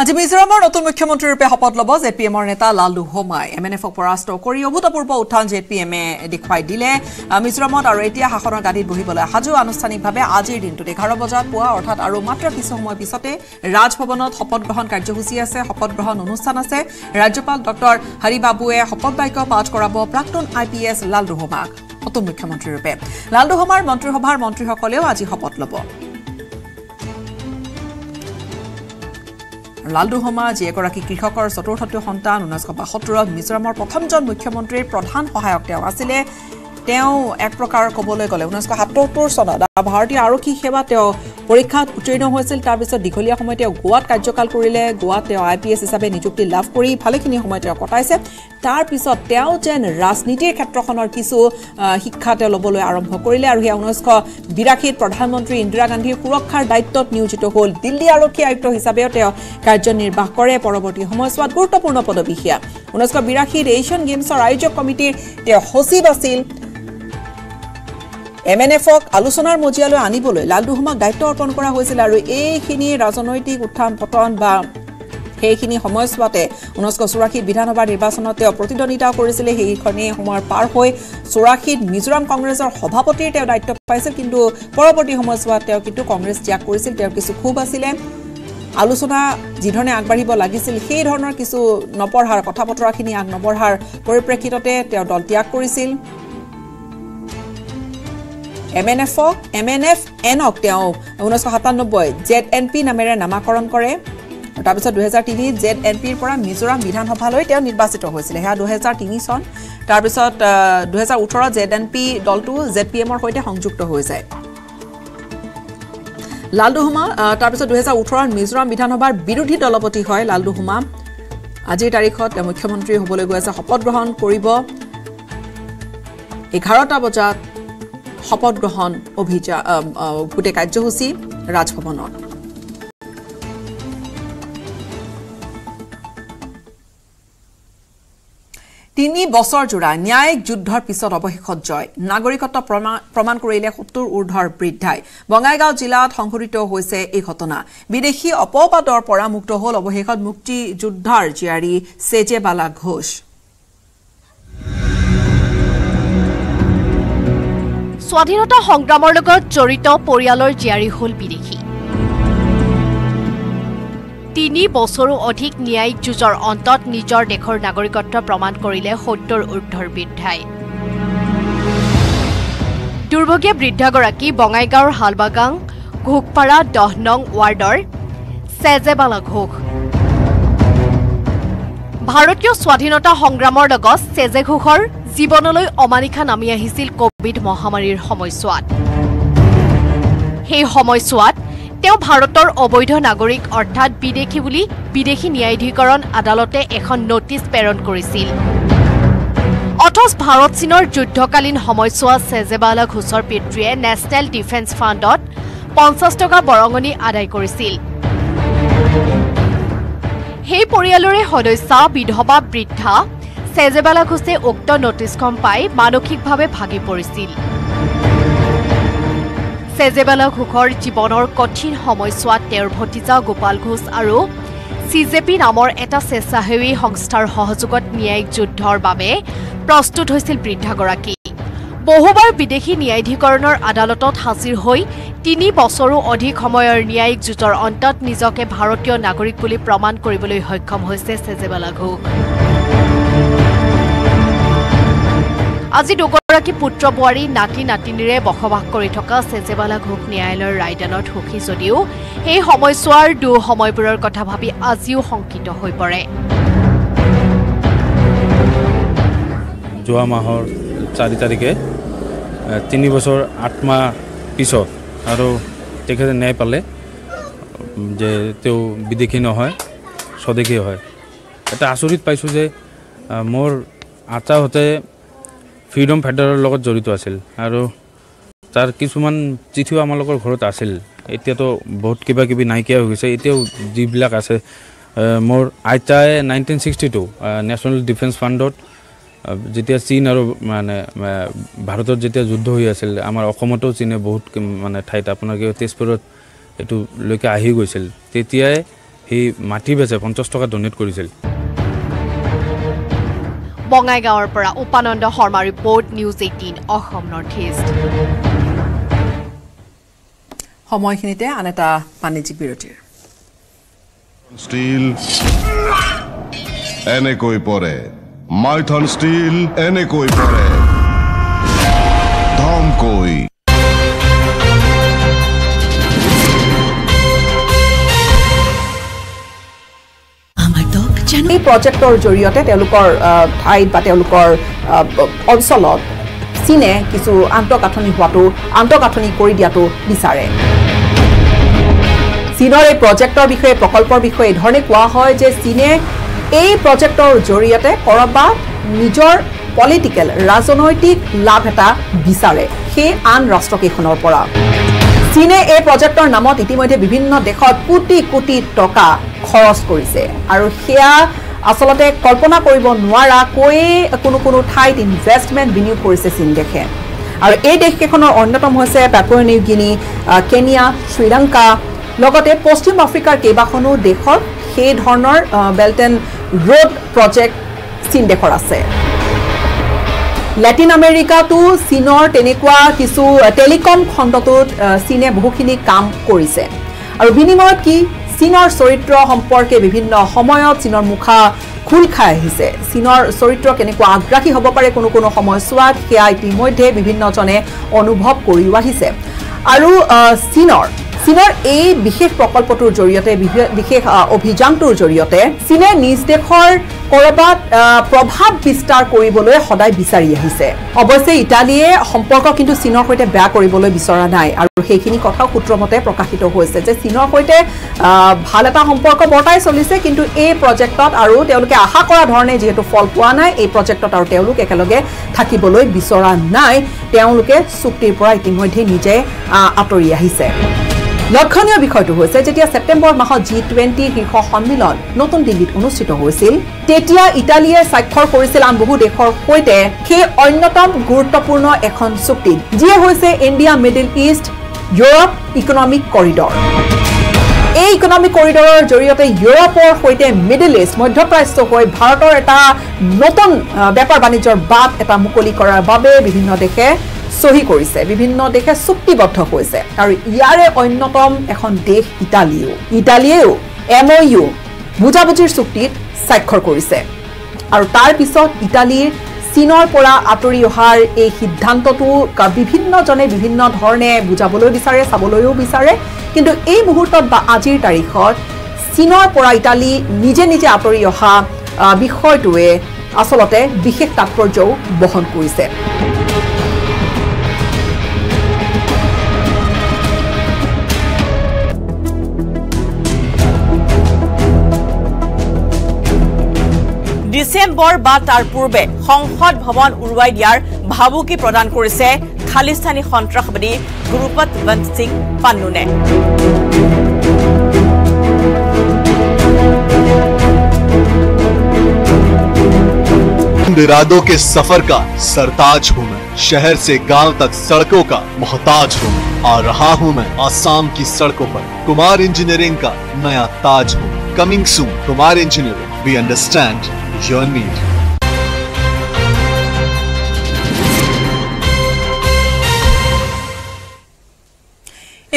আজি মিজোৰামৰ নতুন মুখ্যমন্ত্ৰীৰূপে শপত ল'ব জে পি এমৰ নেতা লালু হোমাই। এম এন এফক পৰাস্ত কৰি অভূতপূৰ্ব উত্থান জে পি এমে দেখুৱাই দিলে। মিজোৰামত আৰু এতিয়া শাসনৰ গাদীত বহিবলৈ সাজু আনুষ্ঠানিকভাৱে আজিৰ দিনটোত এঘাৰ বজাত পুৱা অৰ্থাৎ আৰু মাত্ৰ কিছু সময় পিছতে ৰাজভৱনত শপত গ্ৰহণ কাৰ্যসূচী আছে শপত গ্ৰহণ অনুষ্ঠান আছে। ৰাজ্যপাল ডক্টৰ হৰিবাবুৱে শপত বাক্য পাঠ কৰাব প্ৰাক্তন আই পি এছ লালু হোমাক। নতুন মুখ্যমন্ত্ৰীৰূপে। লালু হোমাৰ মন্ত্ৰীসভাৰ মন্ত্ৰীসকলেও আজি শপত ল'ব। লালডু হোমা যি এগৰাকী কৃষকৰ চতুৰ্থটো সন্তান ঊনৈছশ বাসত্তৰত মিজোৰামৰ প্ৰথমজন মুখ্যমন্ত্ৰীৰ প্ৰধান সহায়ক তেওঁ আছিলে। তেওঁ এক প্ৰকাৰ ক'বলৈ গ'লে ঊনৈছশ সাতসত্তৰ চনত ভাৰতীয় আৰক্ষী সেৱা তেওঁ পৰীক্ষাত উত্তীৰ্ণ হৈছিল। তাৰপিছত দীঘলীয়া সময় তেওঁ গোৱাত কাৰ্যকাল কৰিলে। গোৱাত তেওঁ আই পি এছ হিচাপে নিযুক্তি লাভ কৰি ভালেখিনি সময় তেওঁ কটাইছে। তাৰপিছত তেওঁ যেন ৰাজনীতিৰ ক্ষেত্ৰখনৰ কিছু শিক্ষা তেওঁ ল'বলৈ আৰম্ভ কৰিলে আৰু সেয়া ঊনৈছশ বিৰাশীত প্ৰধানমন্ত্ৰী ইন্দিৰা গান্ধীৰ সুৰক্ষাৰ দায়িত্বত নিয়োজিত হ'ল। দিল্লী আৰক্ষী আয়ুক্ত হিচাপেও তেওঁ কাৰ্যনিৰ্বাহ কৰে। পৰৱৰ্তী সময়ছোৱাত গুৰুত্বপূৰ্ণ পদবী সেয়া। ঊনৈছশ বিৰাশীত এছিয়ান গেমছৰ আয়োজক কমিটিৰ তেওঁ সচিব আছিল। এম এন এফক আলোচনাৰ মজিয়ালৈ আনিবলৈ লালডুহুমাক দায়িত্ব অৰ্পণ কৰা হৈছিল আৰু এইখিনি ৰাজনৈতিক উত্থান পতন বা সেইখিনি সময়ছোৱাতে ঊনৈছশ চৌৰাশীত বিধানসভা নিৰ্বাচনত তেওঁ প্ৰতিদ্বন্দ্বিতাও কৰিছিলে। সেইখিনি সময়ৰ পাৰ হৈ চৌৰাশীত মিজোৰাম কংগ্ৰেছৰ সভাপতিৰ তেওঁ দায়িত্ব পাইছিল। কিন্তু পৰৱৰ্তী সময়ছোৱাত তেওঁ কিন্তু কংগ্ৰেছ ত্যাগ কৰিছিল। তেওঁৰ কিছু ক্ষোভ আছিলে। আলোচনা যিধৰণে আগবাঢ়িব লাগিছিল সেই ধৰণৰ কিছু নপঢ়াৰ কথা বতৰাখিনি আগ নবঢ়াৰ পৰিপ্ৰেক্ষিততে তেওঁ দল ত্যাগ কৰিছিল। এম এন এফক এম এন এফ এনক তেওঁ ঊনৈছশ সাতান্নব্বৈ জেড এন পি নামেৰে নামাকৰণ কৰে। তাৰপিছত দুহেজাৰ তিনিত জেড এন পিৰ পৰা মিজোৰাম বিধানসভালৈ তেওঁ নিৰ্বাচিত হৈছিলে। সেয়া দুহেজাৰ তিনি চন। তাৰপিছত দুহেজাৰ ওঠৰত জেড এন পি দলটো জেড পি এমৰ সৈতে সংযুক্ত হৈ যায়। লালডুহুমা তাৰপিছত দুহেজাৰ ওঠৰত মিজোৰাম বিধানসভাৰ বিৰোধী দলপতি হয় লালডুহুমা আজিৰ তাৰিখত মুখ্যমন্ত্ৰী হ'বলৈ গৈ আছে শপত গ্ৰহণ কৰিব। এঘাৰটা বজাত শপত গ্ৰহণ গোটেই কাৰ্যসূচী ৰাজভৱনত। তিনি বছৰজোৰা ন্যায়িক যুদ্ধৰ পিছত অৱশেষত জয়। নাগৰিকত্ব প্ৰমাণ কৰিলে সত্তৰ ঊৰ্ধৰ বৃদ্ধাই। বঙাইগাঁও জিলাত সংঘটিত হৈছে এই ঘটনা। বিদেশী অপবাদৰ পৰা মুক্ত হ'ল অৱশেষত মুক্তিযোদ্ধাৰ জীয়াৰী চেজেবালা ঘোষ। স্বাধীনতা সংগ্ৰামৰ লগত জড়িত পৰিয়ালৰ জীয়াৰী হ'ল বিদেশী। তিনি বছৰো অধিক ন্যায়িক যুঁজৰ অন্তত নিজৰ দেশৰ নাগৰিকত্ব প্ৰমাণ কৰিলে সত্তৰ ঊৰ্ধৰ বৃদ্ধাই। দুৰ্ভগীয়া বৃদ্ধাগৰাকী বঙাইগাঁৱৰ হালবাগাং ঘোকপাৰা দহ নং ৱাৰ্ডৰ চেজেবালা ঘোষ। ভাৰতীয় স্বাধীনতা সংগ্ৰামৰ লগত চেজে ঘোষৰ জীৱনলৈ অমানিশা নামি আহিছিল কভিড মহামাৰীৰ সময়ছোৱাত। সেই সময়ছোৱাত তেওঁ ভাৰতৰ অবৈধ নাগৰিক অৰ্থাৎ বিদেশী বুলি বিদেশী ন্যায়াধীকৰণ আদালতে এখন নটিচ প্ৰেৰণ কৰিছিল। অথচ ভাৰত চীনৰ যুদ্ধকালীন সময়ছোৱাত চেজেবালা ঘোষৰ পিতৃয়ে নেশ্যনেল ডিফেন্স ফাণ্ডত পঞ্চাছ টকা বৰঙণি আদায় কৰিছিল। সেই পৰিয়ালৰে সদস্য বিধৱা বৃদ্ধা চেজেবালা ঘোষে উক্ত নটিচখন পাই মানসিকভাৱে ভাগি পৰিছিল। চেজেবালা ঘোষৰ জীৱনৰ কঠিন সময়ছোৱাত তেওঁৰ ভতিজা গোপাল ঘোষ আৰু চি জে পি নামৰ এটা স্বেচ্ছাসেৱী সংস্থাৰ সহযোগত ন্যায়িক যুদ্ধৰ বাবে প্ৰস্তুত হৈছিল বৃদ্ধাগৰাকী। বহুবাৰ বিদেশী ন্যায়াধীকৰণৰ আদালতত হাজিৰ হৈ তিনি বছৰো অধিক সময়ৰ ন্যায়িক যুঁজৰ অন্তত নিজকে ভাৰতীয় নাগৰিক বুলি প্ৰমাণ কৰিবলৈ সক্ষম হৈছে চেজেবালা ঘোষ। আজি দুগৰাকী পুত্ৰ বোৱাৰী নাতি নাতিনীৰে বসবাস কৰি থকা চেজেবালা ঘোষ ন্যায়ালয়ৰ ৰায়দানত সুখী যদিও সেই সময়ছোৱাৰ দুঃসময়বোৰৰ কথা ভাবি আজিও শংকিত হৈ পৰে। যোৱা মাহৰ চাৰি তাৰিখে তিনি বছৰ আঠ মাহ পিছত আৰু তেখেতে ন্যায় পালে যে তেওঁ বিদেশী নহয় স্বদেশী হয়। এটা আচৰিত পাইছোঁ যে মোৰ আটাহঁতে ফ্ৰীডম ফাইটাৰৰ লগত জড়িত আছিল আৰু তাৰ কিছুমান চিঠিও আমালোকৰ ঘৰত আছিল। এতিয়াতো বহুত কিবা কিবি নাইকিয়া হৈ গৈছে। এতিয়াও যিবিলাক আছে মোৰ আইতাই nineteen sixty two national defence ফাণ্ডত যেতিয়া চীন আৰু মানে ভাৰতত যেতিয়া যুদ্ধ হৈ আছিল আমাৰ অসমতো চীনে বহুত মানে ঠাইত আপোনালোকে তেজপুৰত এইটোলৈকে আহি গৈছিল। তেতিয়াই সি মাটি বেচে পঞ্চাছ টকা ডনেট কৰিছিল। বঙাইগাঁৱৰ পৰা Upananda Sharma report news eighteen Assam north east. সময়খিনিতে আন এটা বাণিজ্যিক বিৰতিৰ। ষ্টীল এনেকৈ পৰে। মাইথন ষ্টীল এনেকৈ পৰে। ধমকৈ। এই প্ৰজেক্টৰ জৰিয়তে তেওঁলোকৰ ঠাইত বা তেওঁলোকৰ অঞ্চলত চীনে কিছু আন্তঃগাঁথনি হোৱাটো আন্তঃগাঁথনি কৰি দিয়াটো বিচাৰে। চীনৰ এই প্ৰজেক্টৰ বিষয়ে প্ৰকল্পৰ বিষয়ে এইধৰণে কোৱা হয় যে চীনে এই প্ৰজেক্টৰ জৰিয়তে ক'ৰবাত নিজৰ পলিটিকেল ৰাজনৈতিক লাভ এটা বিচাৰে সেই আন ৰাষ্ট্ৰকেইখনৰ পৰা। চীনে এই প্ৰজেক্টৰ নামত ইতিমধ্যে বিভিন্ন দেশত কোটি কোটি টকা খৰচ কৰিছে। আৰু সেয়া আচলতে কল্পনা কৰিব নোৱাৰাকৈয়ে কোনো কোনো ঠাইত ইনভেষ্টমেণ্ট বিনিয়োগ কৰিছে চীন দেশে আৰু এই দেশকেইখনৰ অন্যতম হৈছে পেপুৱা নিউ গিনি আহ, কেনিয়া শ্ৰীলংকা লগতে পশ্চিম আফ্ৰিকাৰ কেইবাখনো দেশত সেই ধৰণৰ বেল্ট এণ্ড ৰোড প্ৰজেক্ট চীন দেশৰ আছে। লেটিন আমেৰিকাতো চীনৰ তেনেকুৱা কিছু টেলিকম খণ্ডটোত চীনে বহুখিনি কাম কৰিছে। আৰু বিনিময়ত কি চীনৰ চৰিত্ৰ সম্পৰ্কে বিভিন্ন সময়ত চীনৰ মুখা খোল খাই আহিছে। চীনৰ চৰিত্ৰ কেনেকুৱা আগ্ৰাসী হ'ব পাৰে কোনো কোনো সময়ছোৱাত সেয়া ইতিমধ্যে বিভিন্নজনে অনুভৱ কৰিও আহিছে। আৰু চীনৰ চীনৰ এই বিশেষ প্ৰকল্পটোৰ জৰিয়তে বিশেষ অভিযানটোৰ জৰিয়তে চীনে নিজ দেশৰ ক'ৰবাত প্ৰভাৱ বিস্তাৰ কৰিবলৈ সদায় বিচাৰি আহিছে। অৱশ্যে ইটালীয়ে সম্পৰ্ক কিন্তু চীনৰ সৈতে বেয়া কৰিবলৈ বিচৰা নাই আৰু সেইখিনি কথাও সূত্ৰমতে প্ৰকাশিত হৈছে যে চীনৰ সৈতে ভাল এটা সম্পৰ্ক বৰ্তাই চলিছে কিন্তু এই প্ৰজেক্টত আৰু তেওঁলোকে আশা কৰা ধৰণে যিহেতু ফল পোৱা নাই এই প্ৰজেক্টত আৰু তেওঁলোক একেলগে থাকিবলৈ বিচৰা নাই তেওঁলোকে চুক্তিৰ পৰা ইতিমধ্যে নিজে আঁতৰি আহিছে। লক্ষণীয় বিষয়টো হৈছে যেতিয়া ছেপ্টেম্বৰ মাহত জি টুৱেণ্টি শীৰ্ষ সন্মিলন নতুন দিল্লীত অনুষ্ঠিত হৈছিল তেতিয়া ইটালীয়ে স্বাক্ষৰ কৰিছিল আন বহু দেশৰ সৈতে। সেই অন্যতম গুৰুত্বপূৰ্ণ এখন চুক্তিত যিয়ে হৈছে India middle east Europe economic corridor. এই ইকনমিক কৰিডৰৰ জৰিয়তে ইউৰোপৰ সৈতে মিডিল ইষ্ট মধ্যপ্ৰাচ্য হৈ ভাৰতৰ এটা নতুন বেপাৰ বাণিজ্যৰ বাট এটা মুকলি কৰাৰ বাবে বিভিন্ন দেশে চহী কৰিছে বিভিন্ন দেশে চুক্তিবদ্ধ হৈছে আৰু ইয়াৰে অন্যতম এখন দেশ ইটালীও ইটালীয়েও এম অ' ইউ বুজাবুজিৰ চুক্তিত স্বাক্ষৰ কৰিছে। আৰু তাৰ পিছত ইটালীৰ চীনৰ পৰা আঁতৰি অহাৰ এই সিদ্ধান্তটো বিভিন্নজনে বিভিন্ন ধৰণে বুজাবলৈ বিচাৰে চাবলৈও বিচাৰে। কিন্তু এই মুহূৰ্তত বা আজিৰ তাৰিখত চীনৰ পৰা ইটালী নিজে নিজে আঁতৰি অহা বিষয়টোৱে আচলতে বিশেষ তাৎপৰ্যও বহন কৰিছে। ডিচেম্বৰ বা তাৰ পূৰ্বে সংসদ ভৱন উৰুৱাই দিয়াৰ ভাবুকি প্ৰদান কৰিছে খালিস্তানী সন্ত্ৰাসবাদী গুৰুপত বন্ত সিং পান্নুনে इरादों के सफर का सरताज हूँ मैं शहर से गांव तक सड़कों का मोहताज हूँ मैं आ रहा हूँ मैं आसाम की सड़कों पर कुमार इंजीनियरिंग का नया ताज हूँ coming soon Kumar engineering we understand your need.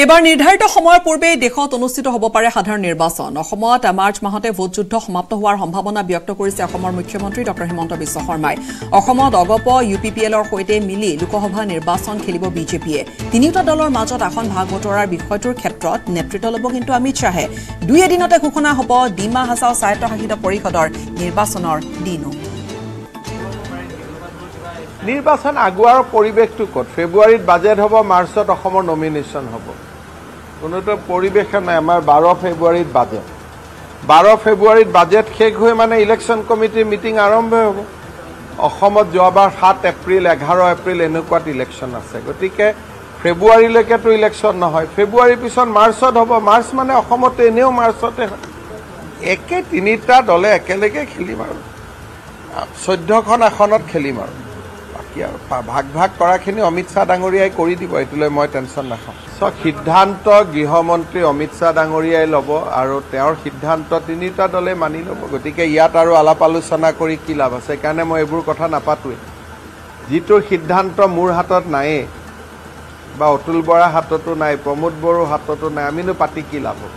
এইবাৰ নিৰ্ধাৰিত সময়ৰ পূৰ্বেই দেশত অনুষ্ঠিত হ'ব পাৰে সাধাৰণ নিৰ্বাচন। অসমত মাৰ্চ মাহতে ভোটযুদ্ধ সমাপ্ত হোৱাৰ সম্ভাৱনা ব্যক্ত কৰিছে অসমৰ মুখ্যমন্ত্ৰী ডঃ হিমন্ত বিশ্ব শৰ্মাই। অসমত অগপ ইউ পি পি এলৰ সৈতে মিলি লোকসভা নিৰ্বাচন খেলিব বিজেপিয়ে তিনিওটা দলৰ মাজত আসন ভাগ বতৰাৰ বিষয়টোৰ ক্ষেত্ৰত নেতৃত্ব ল'ব কিন্তু অমিত শ্বাহে। দুই এদিনতে ঘোষণা হ'ব ডিমা হাছাও স্বায়ত্তশাসিত পৰিষদৰ নিৰ্বাচনৰ দিনো। নিৰ্বাচন আগুৱাৰ পৰিৱেশটো ক'ত? ফেব্ৰুৱাৰীত বাজেট হ'ব মাৰ্চত অসমৰ নমিনেশ্যন হ'ব। কোনোটো পৰিৱেশে নাই আমাৰ বাৰ ফেব্ৰুৱাৰীত বাজেট। বাৰ ফেব্ৰুৱাৰীত বাজেট শেষ হৈ মানে ইলেকশ্যন কমিটিৰ মিটিং আৰম্ভ হ'ব। অসমত যোৱাবাৰ সাত এপ্ৰিল এঘাৰ এপ্ৰিল এনেকুৱাত ইলেকশ্যন আছে। গতিকে ফেব্ৰুৱাৰীলৈকেতো ইলেকশ্যন নহয়। ফেব্ৰুৱাৰীৰ পিছত মাৰ্চত হ'ব। মাৰ্চ মানে অসমত এনেও মাৰ্চতে হয়। একে তিনিটা দলে একেলগে খেলিম আৰু। চৈধ্যখন আসনত খেলিম আৰু। কি আৰু ভাগ ভাগ কৰাখিনি অমিত শ্বাহ ডাঙৰীয়াই কৰি দিব এইটোলৈ মই টেনশ্যন নাখাওঁ। চাওক সিদ্ধান্ত গৃহমন্ত্ৰী অমিত শ্বাহ ডাঙৰীয়াই ল'ব আৰু তেওঁৰ সিদ্ধান্ত তিনিটা দলে মানি ল'ব। গতিকে ইয়াত আৰু আলাপ আলোচনা কৰি কি লাভ আছে? সেইকাৰণে মই এইবোৰ কথা নাপাতোৱেই। যিটোৰ সিদ্ধান্ত মোৰ হাতত নায়েই বা অতুল বৰাৰ হাততো নাই প্ৰমোদ বড়োৰ হাততো নাই আমিনো পাতি কি লাভ হ'ব?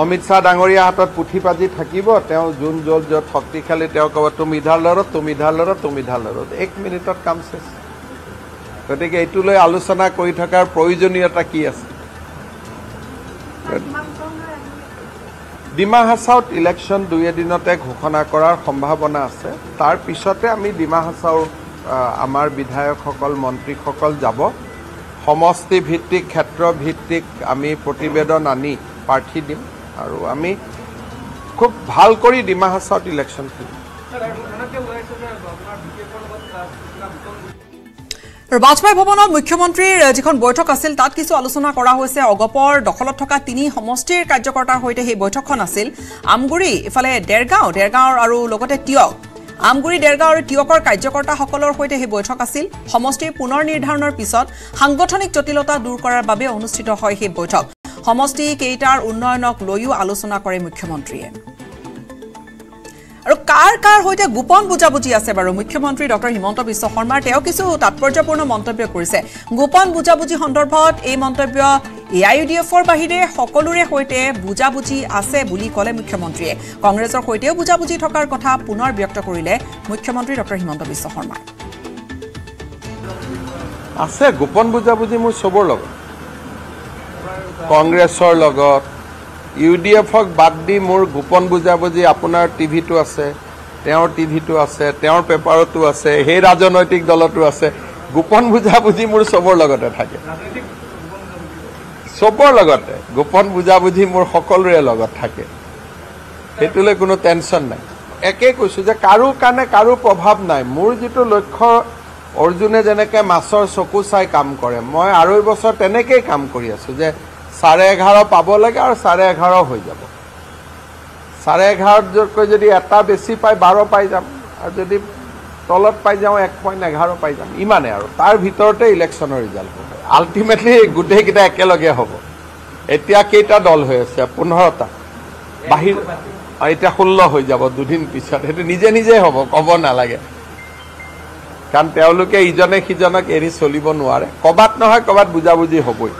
অমিত শ্বাহ ডাঙৰীয়াৰ হাতত পুথি পাজি থাকিব তেওঁ যোন য'ত য'ত শক্তিশালী তেওঁ ক'ব তুমি ইধাৰ লৰত তুমি ইধাৰ লৰত তুমি ইধাৰ লৰত এক মিনিটত কাম চেছ গতিকে এইটো লৈ আলোচনা কৰি থকাৰ প্ৰয়োজনীয়তা কি আছে? ডিমা হাছাওত ইলেকশ্যন দুই এদিনতে ঘোষণা কৰাৰ সম্ভাৱনা আছে। তাৰ পিছতে আমি ডিমা হাছাওৰ আমাৰ বিধায়কসকল মন্ত্ৰীসকল যাব। সমষ্টি ভিত্তিক ক্ষেত্ৰ ভিত্তিক আমি প্ৰতিবেদন আনি প্ৰাৰ্থী দিম। আৰু আমি খুব ভাল কৰি ডিমা হাছাওত ইলেকশ্যন খেলিম বাজপেয়ী ভৱনত মুখ্যমন্ত্ৰীৰ যিখন বৈঠক আছিল তাত কিছু আলোচনা কৰা হৈছে। অগপৰ দখলত থকা তিনি সমষ্টিৰ কাৰ্যকৰ্তাৰ সৈতে সেই বৈঠকখন আছিল। আমগুৰি ইফালে ডেৰগাঁও ডেৰগাঁৱৰ আৰু লগতে টিয়ক আমগুৰি ডেৰগাঁও আৰু টিয়কৰ কাৰ্যকৰ্তাসকলৰ সৈতে সেই বৈঠক আছিল। সমষ্টিৰ পুনৰ নিৰ্ধাৰণৰ পিছত সাংগঠনিক জটিলতা দূৰ কৰাৰ বাবে অনুষ্ঠিত হয় সেই বৈঠক। সমষ্টি কেইটাৰ উন্নয়নক লৈও আলোচনা কৰে মুখ্যমন্ত্ৰীয়ে। আৰু কাৰ কাৰ সৈতে গোপন বুজাবুজি আছে বাৰু? মুখ্যমন্ত্ৰী ডক্টৰ হিমন্ত বিশ্ব শৰ্মাৰ তেওঁ কিছু তাৎপৰ্যপূৰ্ণ মন্তব্য কৰিছে। গোপন বুজাবুজি সন্দৰ্ভত এই মন্তব্য এ আই ইউ ডি এফৰ বাহিৰে সকলোৰে সৈতে বুজাবুজি আছে বুলি ক'লে মুখ্যমন্ত্ৰীয়ে। কংগ্ৰেছৰ সৈতেও বুজাবুজি থকাৰ কথা পুনৰ ব্যক্ত কৰিলে মুখ্যমন্ত্ৰী ডক্টৰ হিমন্ত বিশ্ব শৰ্মা। আছে গোপন বুজাবুজি মোৰ চবৰ লগত। কংগ্ৰেছৰ লগত। ইউ ডি এফক বাদ দি মোৰ গোপন বুজাবুজি আপোনাৰ টিভিটো আছে তেওঁৰ টিভিটো আছে তেওঁৰ পেপাৰতো আছে সেই ৰাজনৈতিক দলতো আছে। গোপন বুজাবুজি মোৰ চবৰ লগতে থাকে। চবৰ লগতে। গোপন বুজাবুজি মোৰ সকলোৰে লগত থাকে। সেইটোলৈ কোনো টেনশ্যন নাই। একেই কৈছোঁ যে কাৰো কাৰণে কাৰো প্ৰভাৱ নাই। মোৰ যিটো লক্ষ্য অৰ্জুনে যেনেকৈ মাছৰ চকু চাই কাম কৰে মই আঢ়ৈ বছৰ তেনেকেই কাম কৰি আছোঁ যে চাৰে এঘাৰ পাব লাগে আৰু চাৰে এঘাৰ হৈ যাব। চাৰে এঘাৰতকৈ যদি এটা বেছি পাই বাৰ পাই যাম আৰু যদি তলত পাই যাওঁ এক পইণ্ট এঘাৰ পাই যাম ইমানে আৰু। তাৰ ভিতৰতে ইলেকশ্যনৰ ৰিজাল্ট হ'ব। আল্টিমেটলি গোটেইকেইটা একেলগে হ'ব। এতিয়া কেইটা দল হৈ আছে? পোন্ধৰটা। বাহিৰ এতিয়া ষোল্ল হৈ যাব দুদিন পিছত। সেইটো নিজে নিজে হ'ব ক'ব নালাগে। কাৰণ তেওঁলোকে ইজনে সিজনক এৰি চলিব নোৱাৰে। ক'ৰবাত নহয় ক'ৰবাত বুজাবুজি হ'বই।